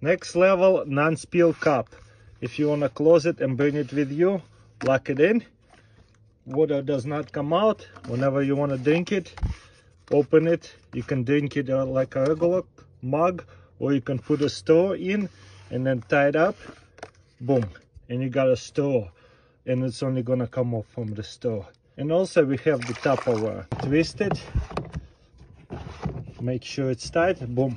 Next level, non-spill cup. If you want to close it and bring it with you, lock it in. Water does not come out. Whenever you want to drink it, open it. You can drink it uh, like a regular mug or you can put a straw in and then tie it up. Boom. And you got a straw. And it's only going to come off from the straw. And also we have the Tupperware. Twist it. Make sure it's tight. Boom